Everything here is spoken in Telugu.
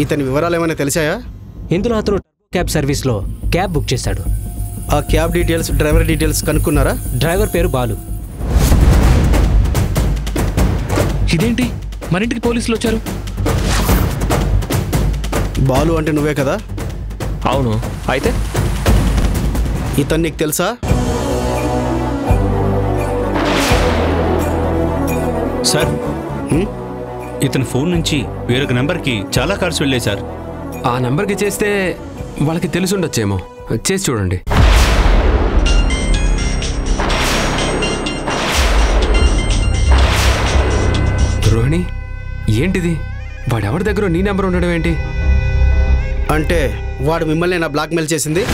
ఇతని వివరాలు ఏమైనా తెలిసాయా? ఇందులో అతను టర్బో క్యాబ్ సర్వీస్లో క్యాబ్ బుక్ చేశాడు. ఆ క్యాబ్ డీటెయిల్స్ డ్రైవర్ డీటెయిల్స్ కనుక్కున్నారా? డ్రైవర్ పేరు బాలు. ఇదేంటి? మన ఇంటికి పోలీసులు వచ్చారు? బాలు అంటే నువ్వే కదా? అవును. అయితే? ఇతను నీకు తెలుసా? సార్ హ్మ్? ఇతని ఫోన్ నుంచి వేరొక నెంబర్కి చాలా కార్స్ వెళ్ళాయి సార్. ఆ నంబర్కి చేస్తే వాళ్ళకి తెలిసుండొచ్చేమో. చేసి చూడండి. రోహిణి ఏంటిది? వాడెవరి దగ్గర నీ నెంబర్ ఉండడం ఏంటి? అంటే వాడు మిమ్మల్ని నా బ్లాక్మెయిల్ చేసింది?